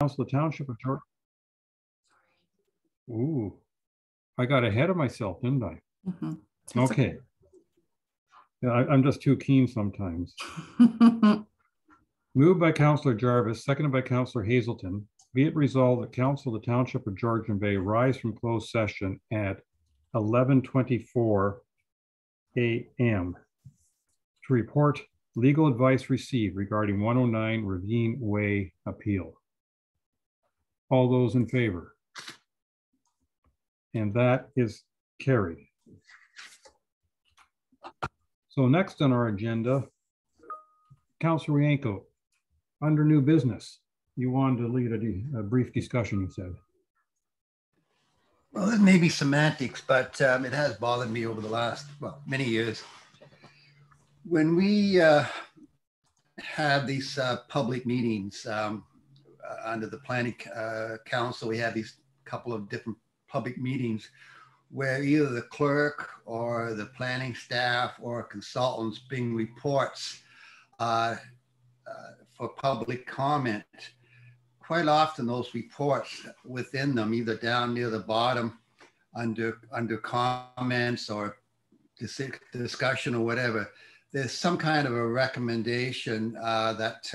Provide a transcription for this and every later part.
Council of the Township of Tor. Ooh, I got ahead of myself, didn't I? Mhm. Okay. Yeah, I, I'm just too keen sometimes. Moved by Councillor Jarvis, seconded by Councillor Hazelton. Be it resolved that Council of the Township of Georgian Bay rise from closed session at eleven twenty-four AM to report legal advice received regarding one oh nine Ravine Way appeal. All those in favor? And that is carried. So next on our agenda, Counselor Wiancko, under new business, you wanted to lead a a brief discussion, you said. Well, it may be semantics, but um, it has bothered me over the last, well, many years. When we uh, have these uh, public meetings um, under the planning uh, council, we have these couple of different public meetings where either the clerk or the planning staff or consultants bring reports uh, uh, for public comment. Quite often those reports within them, either down near the bottom under under comments or dis- discussion or whatever, there's some kind of a recommendation uh, that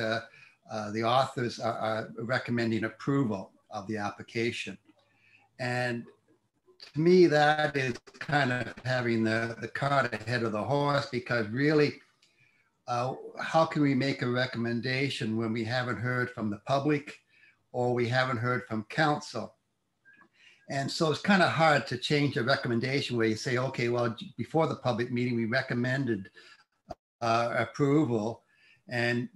uh, the authors are, are recommending approval of the application. And to me, that is kind of having the, the cart ahead of the horse because really, uh, how can we make a recommendation when we haven't heard from the public? or we haven't heard from council. And so it's kind of hard to change a recommendation where you say, okay, well, before the public meeting, we recommended uh, approval. And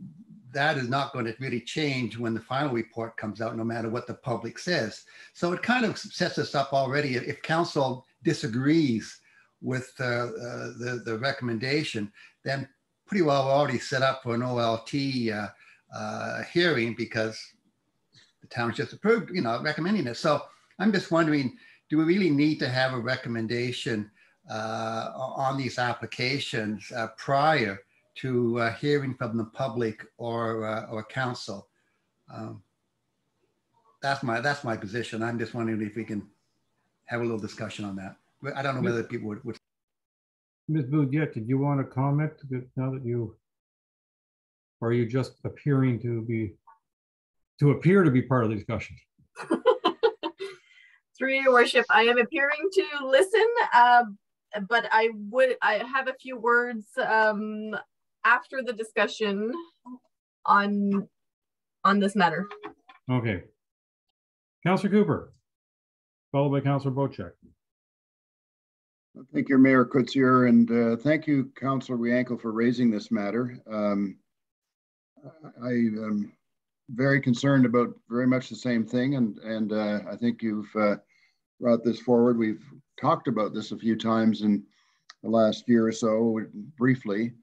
that is not going to really change when the final report comes out, no matter what the public says. So it kind of sets us up already. If council disagrees with uh, uh, the, the recommendation, then pretty well we're already set up for an OLT uh, uh, hearing because the town just approved, you know, recommending it. So I'm just wondering, do we really need to have a recommendation uh, on these applications uh, prior to uh, hearing from the public or uh, or council? Um, that's my that's my position. I'm just wondering if we can have a little discussion on that. I don't know whether people would. would... Ms. Boudiette, did you want to comment now that you, or are you just appearing to be to appear to be part of the discussion. Through your worship, I am appearing to listen, uh, but I would I have a few words um, after the discussion on on this matter. Okay. Councillor Cooper, followed by Councillor Bocek. Thank you, Mayor Koetsier, and uh, thank you, Councillor Wiancko, for raising this matter. Um, I am very concerned about very much the same thing, and and uh, I think you've uh, brought this forward. We've talked about this a few times in the last year or so, briefly.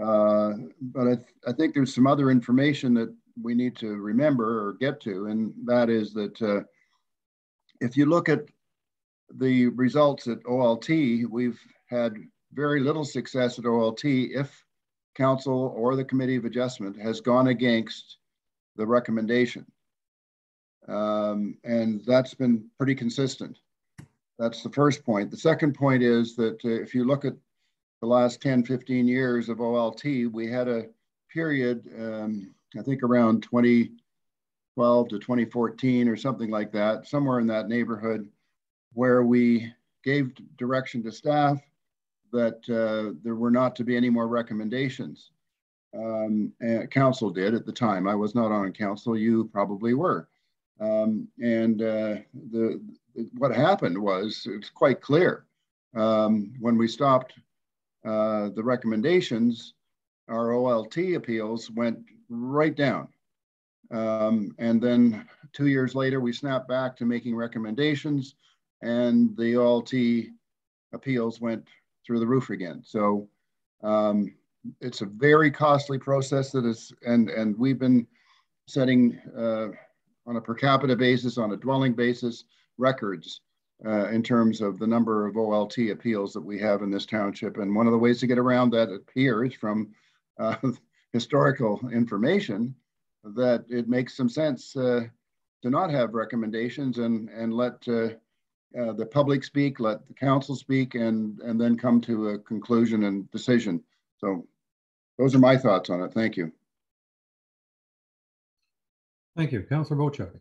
Uh, but I, th I think there's some other information that we need to remember or get to, and that is that uh, if you look at the results at OLT, we've had very little success at OLT if council or the committee of adjustment has gone against the recommendation. Um, and that's been pretty consistent. That's the first point. The second point is that uh, if you look at the last 10, 15 years of OLT, we had a period, um, I think around 2012 to 2014 or something like that, somewhere in that neighborhood, where we gave direction to staff that uh, there were not to be any more recommendations um, council did at the time. I was not on council. You probably were. Um, and uh, the what happened was it's quite clear um, when we stopped uh, the recommendations, our OLT appeals went right down. Um, and then two years later, we snapped back to making recommendations, and the OLT appeals went through the roof again. So um, it's a very costly process that is, and, and we've been setting uh, on a per capita basis, on a dwelling basis, records uh, in terms of the number of OLT appeals that we have in this township. And one of the ways to get around that appears from uh, historical information that it makes some sense uh, to not have recommendations and, and let uh, uh, the public speak, let the council speak, and, and then come to a conclusion and decision. So those are my thoughts on it. Thank you. Thank you. Councillor Bochuk.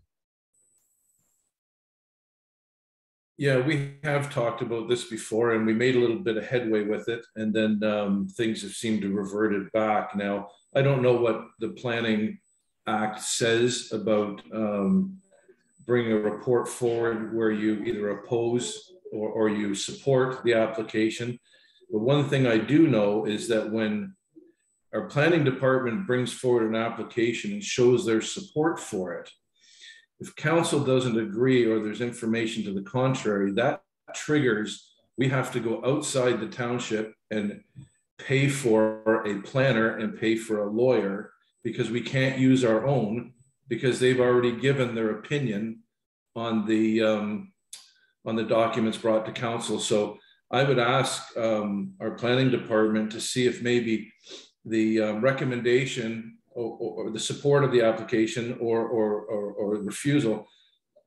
Yeah, we have talked about this before and we made a little bit of headway with it. And then um, things have seemed to reverted back. Now, I don't know what the Planning Act says about um, bringing a report forward where you either oppose or, or you support the application. But one thing I do know is that when our planning department brings forward an application and shows their support for it, if council doesn't agree or there's information to the contrary, that triggers, we have to go outside the township and pay for a planner and pay for a lawyer because we can't use our own because they've already given their opinion on the um, on the documents brought to council. So I would ask um, our planning department to see if maybe the um, recommendation or, or, the support of the application or, or, or, or refusal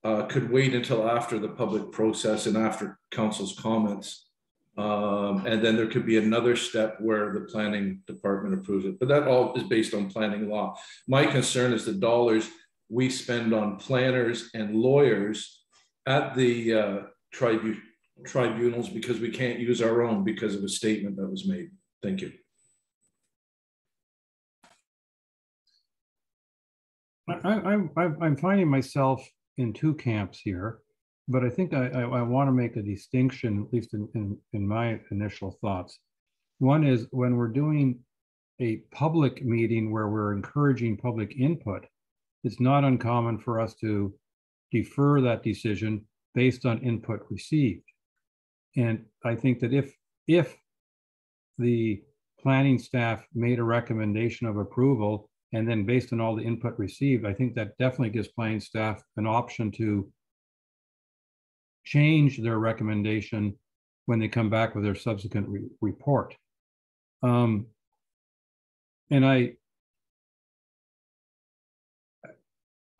uh, could wait until after the public process and after council's comments. Um, and then there could be another step where the planning department approves it. But that all is based on planning law. My concern is the dollars we spend on planners and lawyers at the uh, tribu tribunals because we can't use our own because of a statement that was made. Thank you. I, I, I'm finding myself in two camps here, but I think I, I, I want to make a distinction, at least in, in, in my initial thoughts. One is when we're doing a public meeting where we're encouraging public input, it's not uncommon for us to defer that decision based on input received. And I think that if if the planning staff made a recommendation of approval and then based on all the input received, I think that definitely gives planning staff an option to change their recommendation when they come back with their subsequent re report. Um, and I,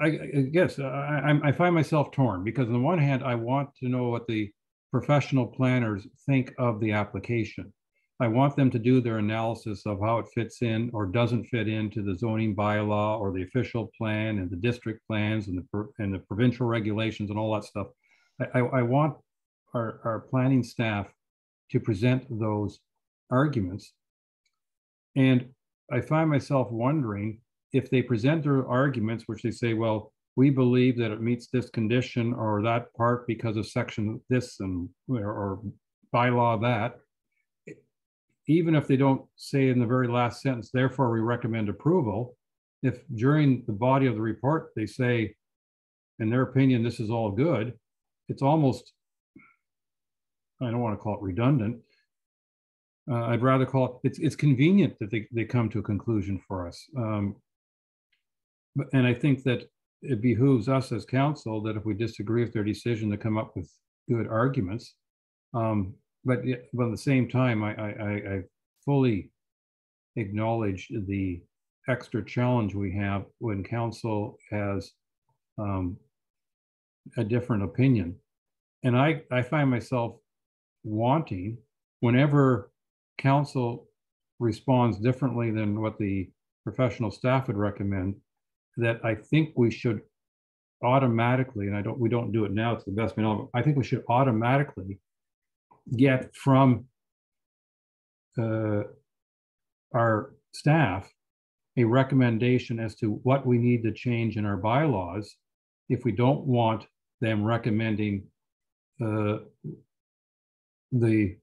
I, I guess I, I find myself torn because on the one hand, I want to know what the professional planners think of the application. I want them to do their analysis of how it fits in or doesn't fit into the zoning bylaw or the official plan and the district plans and the, and the provincial regulations and all that stuff. I, I, want our, our planning staff to present those arguments. And I find myself wondering if they present their arguments, which they say, well, we believe that it meets this condition or that part because of section this and or, or bylaw that, even if they don't say in the very last sentence, therefore we recommend approval, if during the body of the report they say, in their opinion, this is all good, it's almost, I don't want to call it redundant. Uh, I'd rather call it, it's, it's convenient that they, they come to a conclusion for us. Um, and I think that it behooves us as council that if we disagree with their decision to come up with good arguments. Um, but, but at the same time, I, I, I fully acknowledge the extra challenge we have when council has um, a different opinion. And I, I find myself wanting whenever council responds differently than what the professional staff would recommend, that I think we should automatically, and I don't, we don't do it now, it's the best, we know, I think we should automatically get from uh, our staff a recommendation as to what we need to change in our bylaws if we don't want them recommending uh, the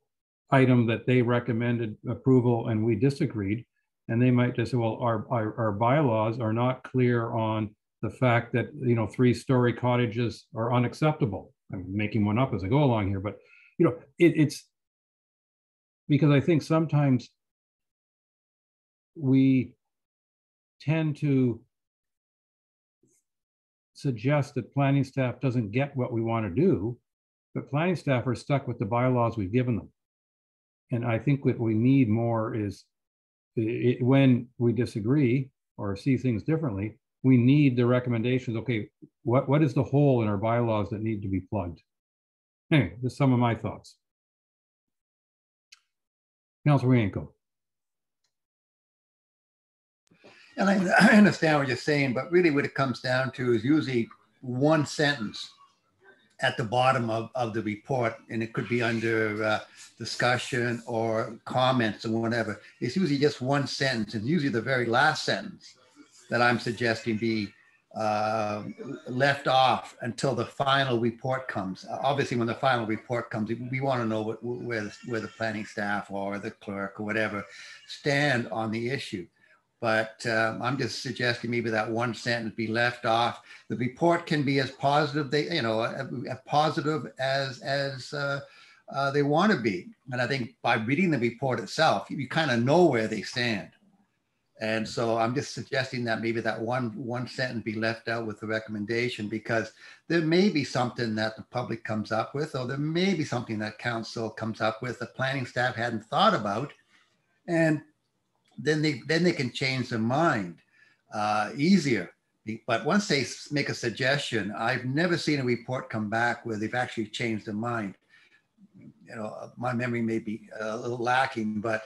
item that they recommended approval and we disagreed. And they might just say, well, our, our, our bylaws are not clear on the fact that, you know, three story cottages are unacceptable. I'm making one up as I go along here, but you know, it, it's because I think sometimes we tend to suggest that planning staff doesn't get what we want to do, but planning staff are stuck with the bylaws we've given them. And I think what we need more is it, when we disagree or see things differently, we need the recommendations. Okay, what, what is the hole in our bylaws that need to be plugged? Anyway, just some of my thoughts. Councilor Wiancko. And I, I understand what you're saying, but really what it comes down to is usually one sentence at the bottom of, of the report, and it could be under uh, discussion or comments or whatever. It's usually just one sentence, and usually the very last sentence that I'm suggesting be uh, left off until the final report comes. Obviously, when the final report comes, we want to know what, where, the, where the planning staff or the clerk or whatever stand on the issue. But um, I'm just suggesting maybe that one sentence be left off. The report can be as positive, they you know, as positive as as uh, uh, they want to be. And I think by reading the report itself, you, you kind of know where they stand. And so I'm just suggesting that maybe that one one sentence be left out with the recommendation because there may be something that the public comes up with, or there may be something that council comes up with the planning staff hadn't thought about, and then they then they can change their mind uh, easier. But once they make a suggestion, I've never seen a report come back where they've actually changed their mind. You know, my memory may be a little lacking, but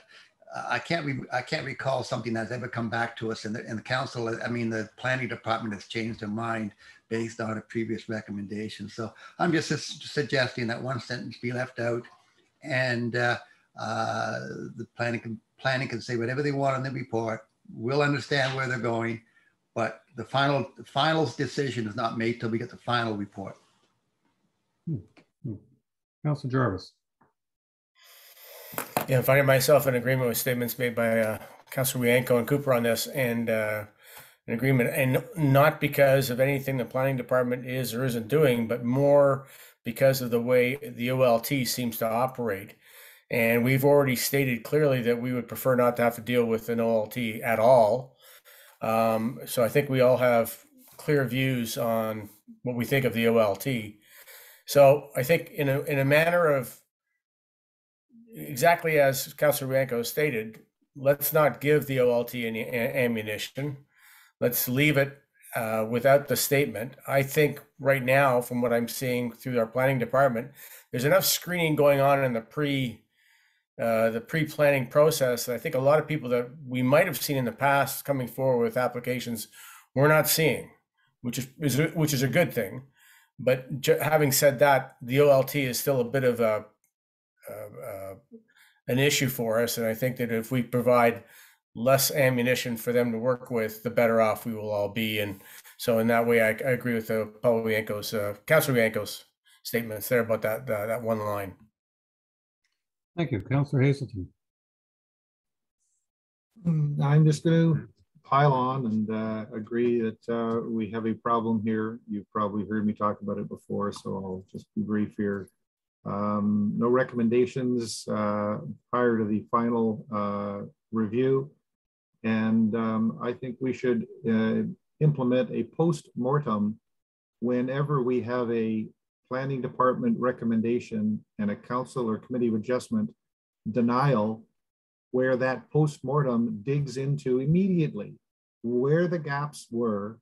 I can't re- I can't recall something that's ever come back to us in the, in the council. I mean, the planning department has changed their mind based on a previous recommendation. So I'm just su- suggesting that one sentence be left out, and uh, uh, the planning can, planning can say whatever they want in the report. We'll understand where they're going, but the final the final decision is not made till we get the final report. Hmm. Hmm. Council Jarvis. Yeah, I'm finding myself in agreement with statements made by uh, Councilor Wiancko and Cooper on this, and uh, an agreement, and not because of anything the planning department is or isn't doing, but more because of the way the OLT seems to operate. And we've already stated clearly that we would prefer not to have to deal with an OLT at all. Um, so I think we all have clear views on what we think of the OLT. So I think in a in a manner of exactly as Councilor Wiancko stated, let's not give the OLT any ammunition. Let's leave it uh, without the statement. I think right now, from what I'm seeing through our planning department, there's enough screening going on in the pre uh, the pre-planning process. I think a lot of people that we might have seen in the past coming forward with applications, we're not seeing, which is, is which is a good thing. But having said that, the OLT is still a bit of a an issue for us. And I think that if we provide less ammunition for them to work with, the better off we will all be. And so in that way, I, I agree with the Paul Wiancko's, uh, Councilor Wiancko's statements there about that, uh, that one line. Thank you. Councilor Hazelton. I'm just going to pile on and uh, agree that uh, we have a problem here. You've probably heard me talk about it before, so I'll just be brief here. Um, no recommendations uh, prior to the final uh, review. And um, I think we should uh, implement a post-mortem whenever we have a planning department recommendation and a council or committee of adjustment denial where that post-mortem digs into immediately where the gaps were.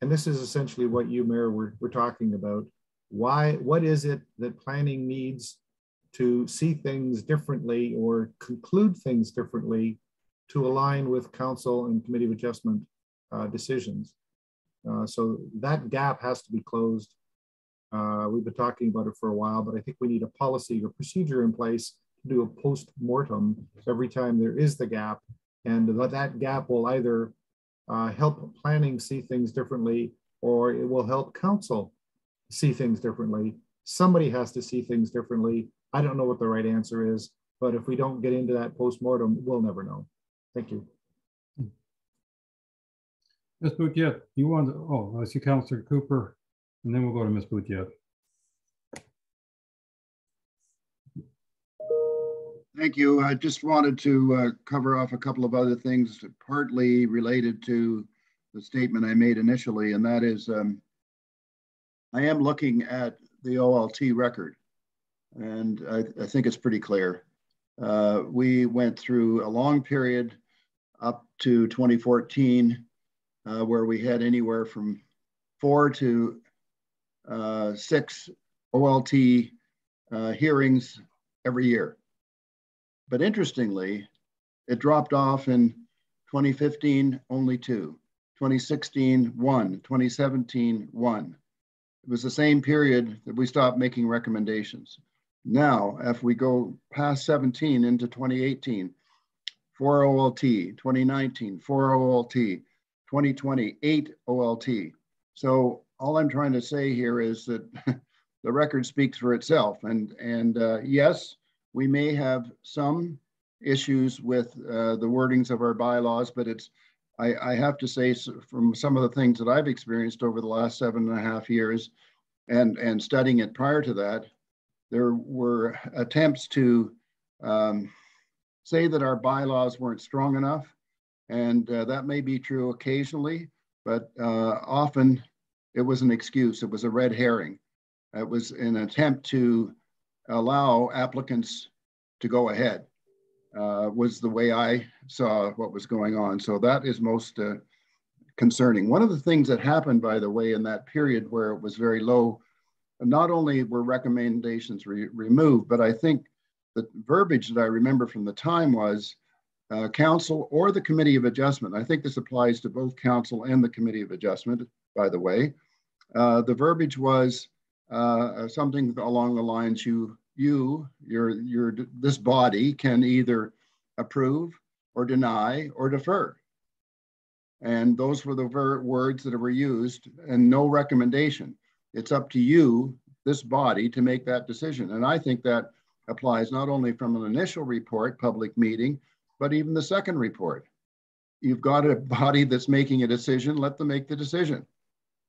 And this is essentially what you, Mayor, were, were talking about why what is it that planning needs to see things differently or conclude things differently to align with council and committee of adjustment uh, decisions? Uh, so that gap has to be closed. Uh, we've been talking about it for a while but i think we need a policy or procedure in place to do a post-mortem every time there is the gap. And that gap will either uh, help planning see things differently or it will help council see things differently. Somebody has to see things differently. I don't know what the right answer is, but if we don't get into that postmortem, we'll never know. Thank you. Ms. Boutier, you want to, oh, I see Councillor Cooper, and then we'll go to Ms. Boutier. Thank you. I just wanted to uh, cover off a couple of other things, partly related to the statement I made initially, and that is um, I am looking at the OLT record, and I, I think it's pretty clear. Uh, we went through a long period up to 2014 uh, where we had anywhere from four to uh, six OLT uh, hearings every year. But interestingly, it dropped off in 2015, only two, 2016, one, 2017, one. It was the same period that we stopped making recommendations. Now, if we go past 17 into 2018, 4 OLT, 2019, 4 OLT, 2020, 8 OLT. So all I'm trying to say here is that the record speaks for itself. And, and uh, yes, we may have some issues with uh, the wordings of our bylaws, but it's, I, I have to say from some of the things that I've experienced over the last seven and a half years and, and studying it prior to that, there were attempts to um, say that our bylaws weren't strong enough. And uh, that may be true occasionally, but uh, often it was an excuse. It was a red herring. It was an attempt to allow applicants to go ahead, uh, was the way I saw what was going on. So that is most uh, concerning. One of the things that happened, by the way, in that period where it was very low, not only were recommendations re removed, but I think the verbiage that I remember from the time was uh, council or the committee of adjustment. I think this applies to both council and the committee of adjustment, by the way. Uh, the verbiage was uh, something along the lines you, you, your, your, this body can either approve or deny or defer. And those were the words that were used and no recommendation. It's up to you, this body, to make that decision. And I think that applies not only from an initial report, public meeting, but even the second report. You've got a body that's making a decision, let them make the decision.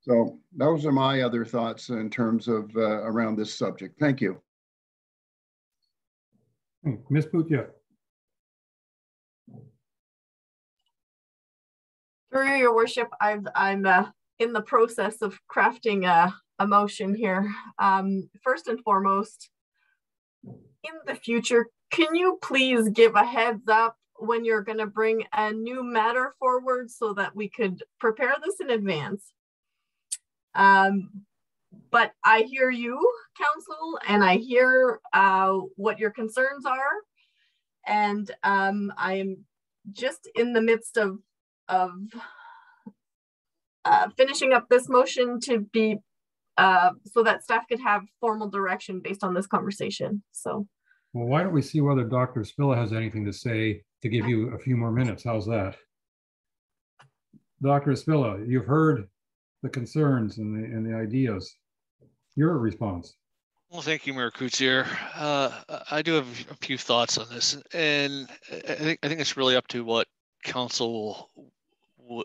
So those are my other thoughts in terms of uh, around this subject. Thank you. Ms. Bouthia. Through your worship, I've, I'm uh, in the process of crafting a, a motion here. Um, first and foremost, in the future, can you please give a heads up when you're going to bring a new matter forward so that we could prepare this in advance? Um, but I hear you, council, and I hear uh, what your concerns are. And um, I am just in the midst of, of uh, finishing up this motion to be uh, so that staff could have formal direction based on this conversation. So. Well, why don't we see whether Dr. Spilla has anything to say to give you a few more minutes? How's that? Dr. Spilla, you've heard the concerns and the, and the ideas. Your response. Well, thank you, Mayor Koetsier. Uh, I do have a few thoughts on this, and I think I think it's really up to what council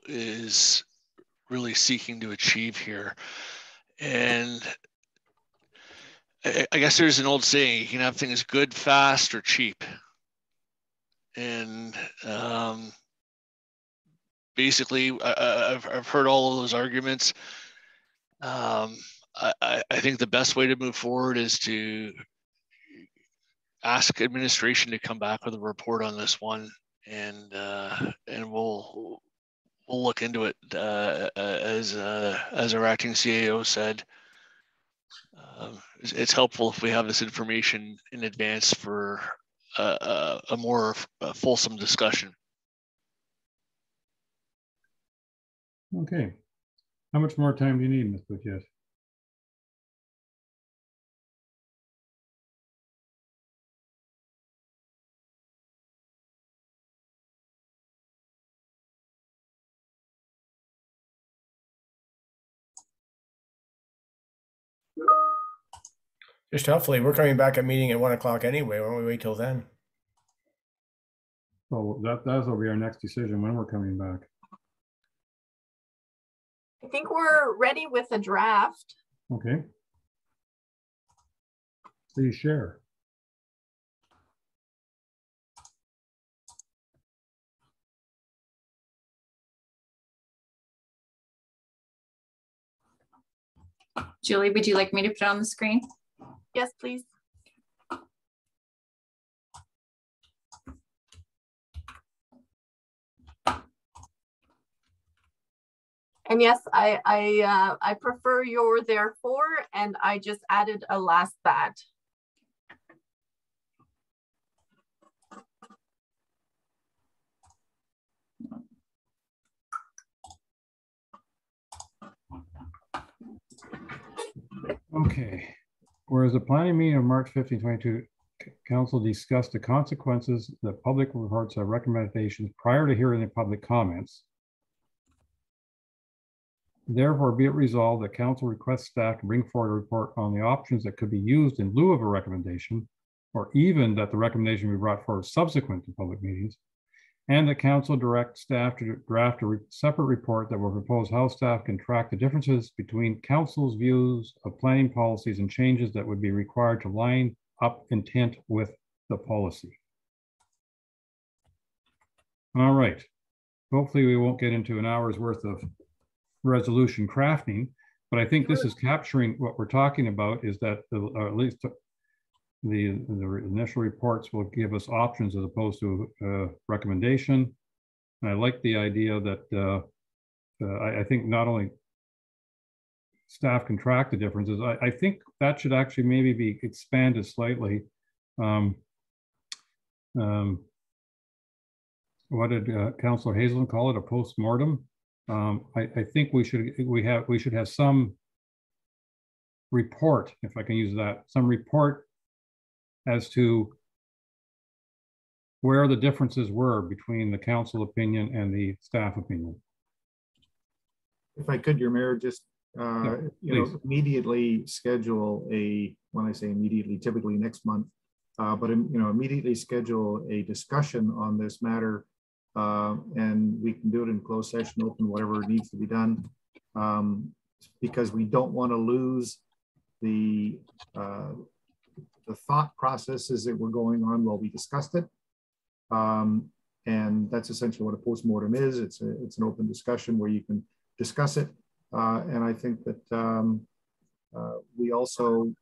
is really seeking to achieve here. And I guess there's an old saying: you can have things good, fast, or cheap. And um, basically, I, have I've heard all of those arguments. Um, I, I think the best way to move forward is to ask administration to come back with a report on this one, and uh, and we'll we'll look into it uh, as uh, as our acting CAO said. Um, it's, it's, helpful if we have this information in advance for a, a, a more fulsome discussion. Okay. How much more time do you need, Ms. Bouthia? Just hopefully, we're coming back at meeting at one o'clock anyway. Why don't we wait till then? Well, that, that'll be our next decision when we're coming back. I think we're ready with a draft. Okay. Please share. Julie, would you like me to put it on the screen? Yes, please. And yes, I I uh, I prefer your therefore, and I just added a last that. Okay. Whereas the planning meeting of March 15, 22, council discussed the consequences that public reports of recommendations prior to hearing the public comments. Therefore, be it resolved that council requests staff to bring forward a report on the options that could be used in lieu of a recommendation, or even that the recommendation be brought forward subsequent to public meetings, and that council direct staff to draft a re- separate report that will propose how staff can track the differences between council's views of planning policies and changes that would be required to line up intent with the policy. All right. Hopefully, we won't get into an hour's worth of resolution crafting, but I think this is capturing what we're talking about is that, the- at least the, the initial reports will give us options as opposed to a recommendation. And I like the idea that, uh, uh, I, I think not only staff can track the differences, I, I think that should actually maybe be expanded slightly. Um, um, what did uh, Councilor Hazelton call it, a post-mortem? Um, I, I think we should, we have, we should have some report, if I can use that, some report as to where the differences were between the council opinion and the staff opinion. If I could, your mayor, just, uh, Yeah, you know, immediately schedule a, when I say immediately, typically next month, uh, but, um, you know, immediately schedule a discussion on this matter. Uh, and we can do it in closed session, open, whatever needs to be done. Um, because we don't want to lose the, uh, the thought processes that were going on while we discussed it. Um, and that's essentially what a postmortem is. It's a, it's an open discussion where you can discuss it. Uh, and I think that um, uh, we also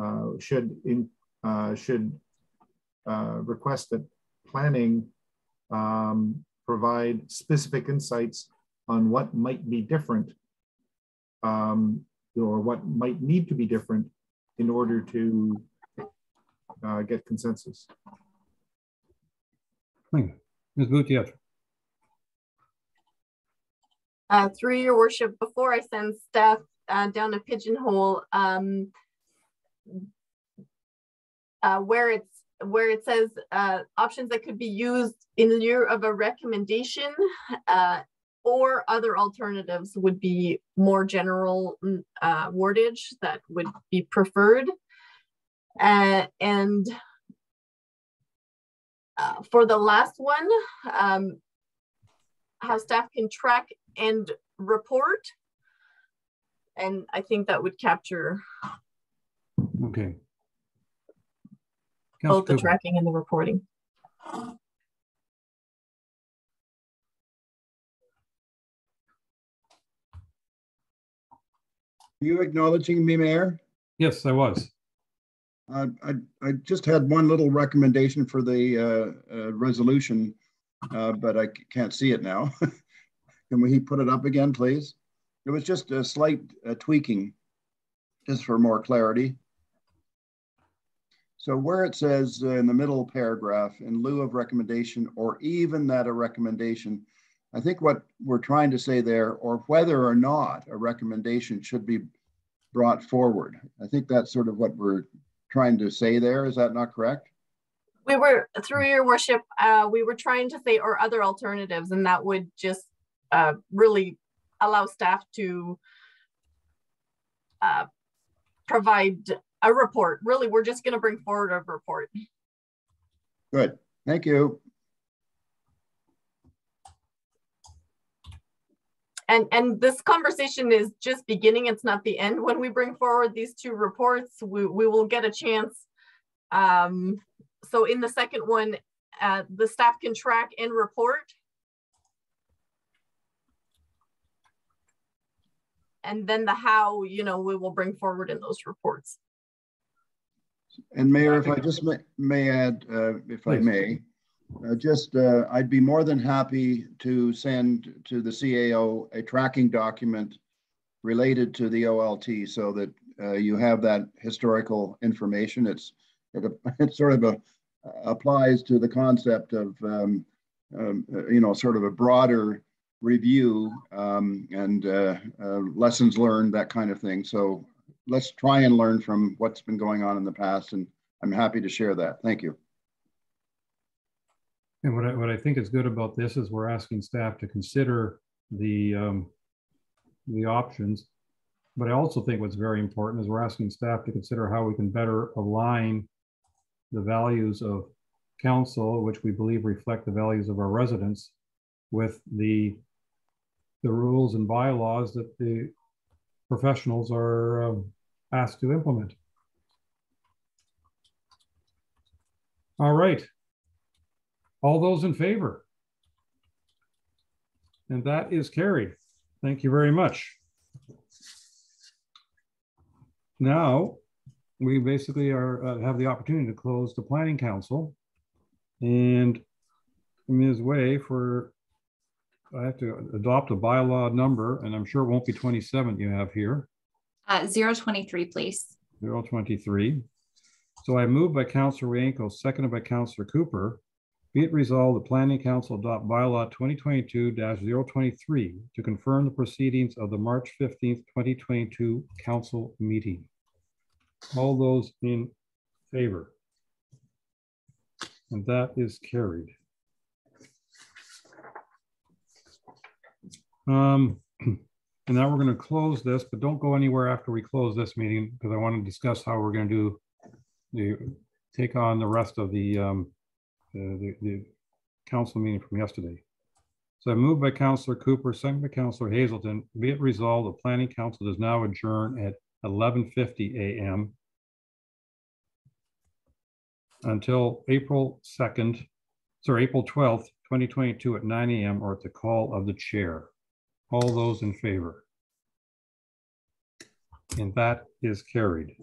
uh, should in, uh, should uh, request that planning um, provide specific insights on what might be different um, or what might need to be different in order to uh, get consensus. Hmm. Ms. Boutier, Uh, through your worship, before I send staff uh, down a pigeonhole, um, uh, where it's where it says uh, options that could be used in lieu of a recommendation uh, or other alternatives would be more general mm, uh, wordage that would be preferred. Uh, and uh, for the last one, um, how staff can track and report. And I think that would capture okay. both the tracking and the reporting. Are you acknowledging me, Mayor? Yes, I was. I, I just had one little recommendation for the uh, uh, resolution, uh, but I can't see it now. Can we put it up again, please? It was just a slight uh, tweaking, just for more clarity. So where it says uh, in the middle paragraph, in lieu of recommendation, or even that a recommendation, I think what we're trying to say there, or whether or not a recommendation should be brought forward. I think that's sort of what we're trying to say there. Is that not correct? We were, through your worship, uh, we were trying to say or other alternatives, and that would just uh, really allow staff to uh, provide a report. Really, we're just going to bring forward a report. Good. Thank you. And, and this conversation is just beginning. It's not the end. When we bring forward these two reports, we, we will get a chance. Um, so in the second one, uh, the staff can track and report. And then the how, you know, we will bring forward in those reports. And Mayor, if I just may, may add, uh, if I may, Uh, Just, uh, I'd be more than happy to send to the CAO a tracking document related to the OLT so that uh, you have that historical information. It's, it it sort of a- applies to the concept of, um, um, uh, you know, sort of a broader review um, and uh, uh, lessons learned, that kind of thing. So let's try and learn from what's been going on in the past, and I'm happy to share that. Thank you. And what I, what I think is good about this is we're asking staff to consider the, um, the options. But I also think what's very important is we're asking staff to consider how we can better align the values of council, which we believe reflect the values of our residents, with the, the rules and bylaws that the professionals are um, asked to implement. All right. All those in favor? And that is carried. Thank you very much. Now, we basically are, uh, have the opportunity to close the planning council. And Ms. Way for, I have to adopt a bylaw number, and I'm sure it won't be 27 you have here. Uh, 023, please. 023. So I move by Councillor Wiancko, seconded by Councillor Cooper. Be it resolved, the Planning Council adopt bylaw 2022-023 to confirm the proceedings of the March 15th, 2022 council meeting. All those in favor? And that is carried. Um, and now we're going to close this, but don't go anywhere after we close this meeting because I want to discuss how we're going to do the, take on the rest of the, um, the, the, council meeting from yesterday. So I moved by Councillor Cooper, second by Councillor Hazelton, be it resolved, the planning council does now adjourn at eleven fifty AM until April second, sorry, April twelfth, twenty twenty-two at nine AM or at the call of the chair. All those in favor? And that is carried.